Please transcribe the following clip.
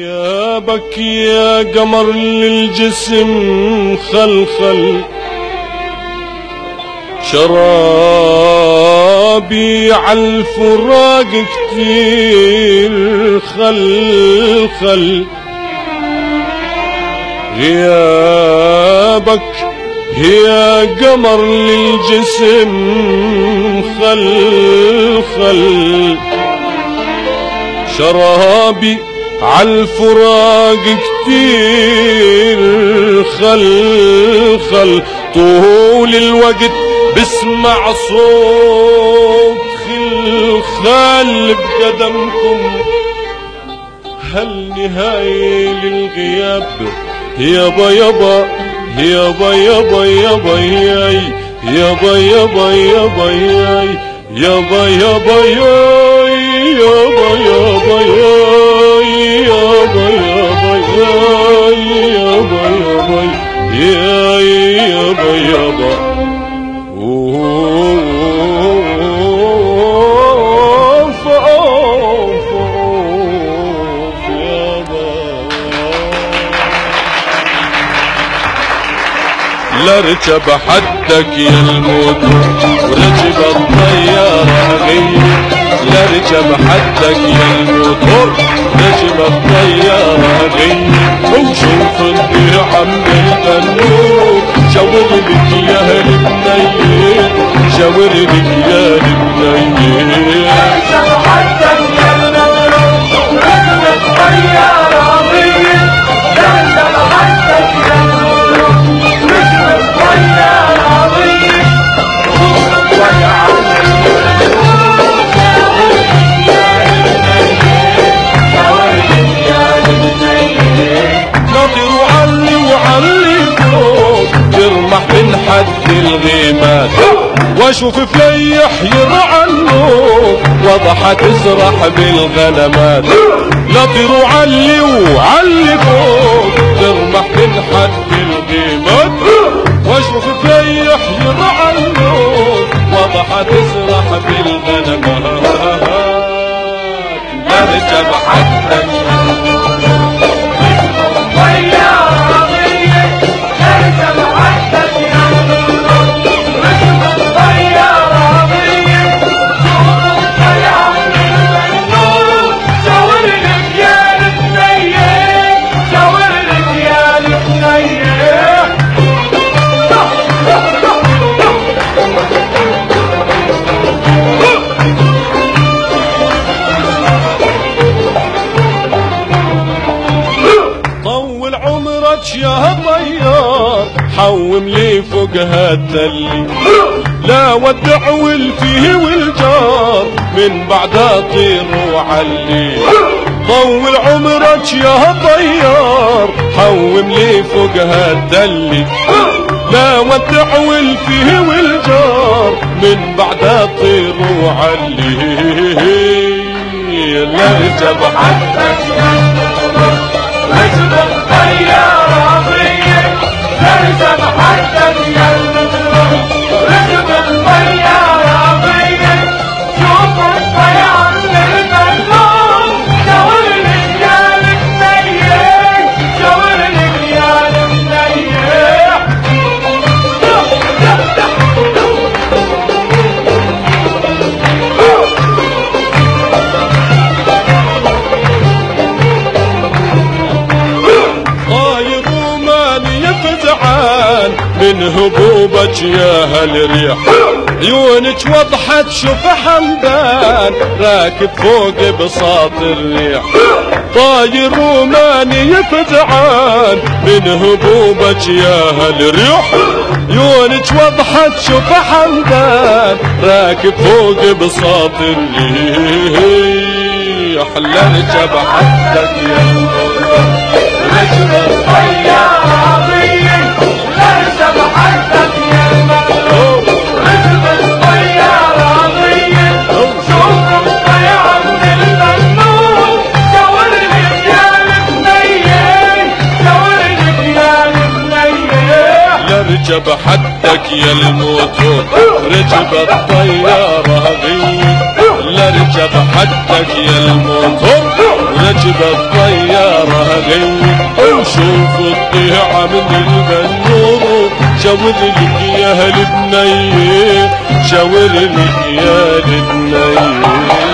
غيابك يا قمر للجسم خلخل. شرابي عالفراق كتير خلخل. غيابك يا قمر للجسم خلخل. شرابي عالفراق كتير خلخل طول الوقت بسمع صوت خلخال بقدمكم. هل نهاية للغياب؟ يابا يابا يابا يابا يابا ياي يابا يابا يابا ياي يابا يابا ياي يابا يابا ياي. لاركب حدك يا الموت وركب الطيارة غير حدك يا الموت ركب الطيارة غير وشوف الضيعة من النور شاور لك يا البنية شاور لك يا البنية واشوف فليح يرعى النور وضحى تسرح بالغنمات. ناطر وعلي وعلي فوق ترمح من حد الغيمات واشوف فليح يرعى النور وضحى تسرح بالغنمات. نرجع حدك طول عمرك يا طيار حوم لي فوق هالتلي لا ودع والفيه والجار من بعد أطير وعلي. طول عمرك يا طيار حوم لي فوق هالتلي لا ودع والفيه والجار من بعد أطير وعلي. لا حدك من هبوبك يا هالريح عيونك وضحت شوف حمدان راكب فوق بساط الريح طاير وماني يفزعان من هبوبك يا هالريح عيونك وضحت شوف حمدان راكب فوق بساط الريح لنجب حدك يا رجل رجب حدك يا الموتور رجب الطيارة غير لا رجب حدك يا الموتور ركب الطيارة غير وشوف الطيعة من البنور شاور لك يا هل بنيه شاور لك يا البنيه